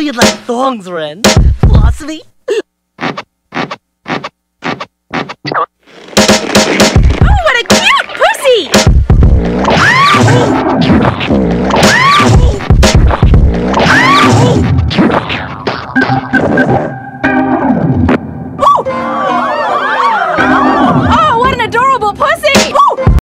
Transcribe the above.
you'd like thongs, Ren. Philosophy? Oh, what a cute pussy! Ah! Ah! Ah!